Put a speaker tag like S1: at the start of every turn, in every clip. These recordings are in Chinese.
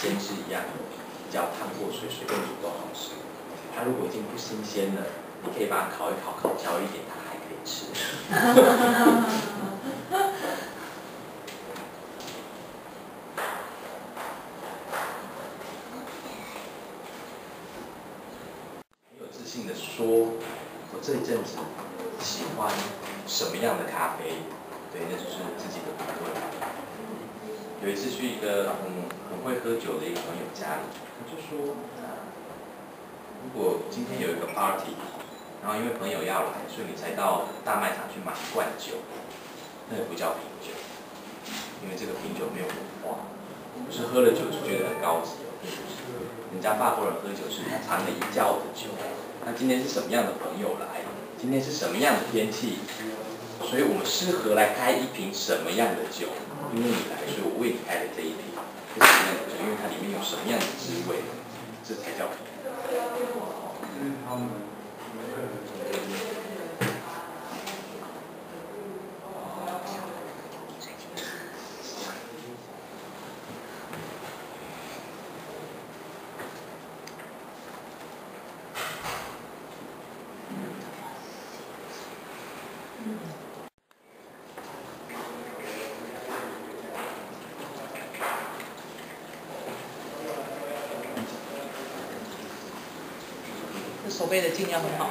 S1: 鲜吃一样，只要烫过水，随便煮都好吃。它如果已经不新鲜了，你可以把它烤一烤，烤焦一点，它还可以吃。很有自信的说，我这一阵子喜欢什么样的咖啡？对，那就是自己的评论。有一次去一个很很会喝酒的一个朋友家里，他就说，如果今天有一个 party，然后因为朋友要来，所以你才到大卖场去买一罐酒，那个不叫品酒，因为这个品酒没有文化，不是喝了酒就觉得很高级，人家法国人喝酒是尝了一觉的酒。那今天是什么样的朋友来？今天是什么样的天气？所以我们适合来开一瓶什么样的酒？因为你来，所以我为你开了这一瓶。是什么样的酒？因为它里面有什么样的滋味？这才叫。
S2: 这手背的劲要很好，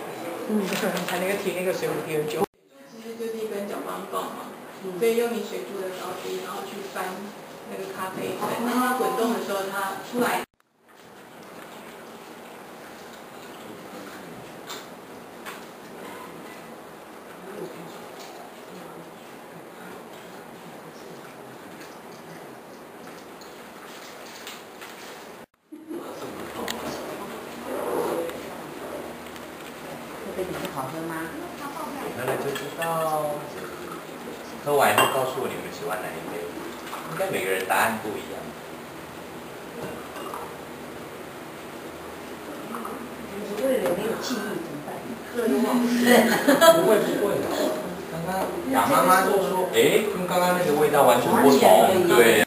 S2: 嗯，才能够提那个水壶第二酒。
S3: 其实就是一根搅拌棒嘛，所以用你水柱的高低，然后去翻那个咖啡。粉，那它滚动的时候，它出来。
S4: 好喝吗？
S1: 喝了就知道。喝完以后告诉我你们喜欢哪一杯，应该每个人答案不一样。
S4: 你味蕾没有记忆怎么办？喝了忘了。
S1: 不会不会，刚刚雅妈妈就说，哎，跟刚刚那个味道完全不同，对。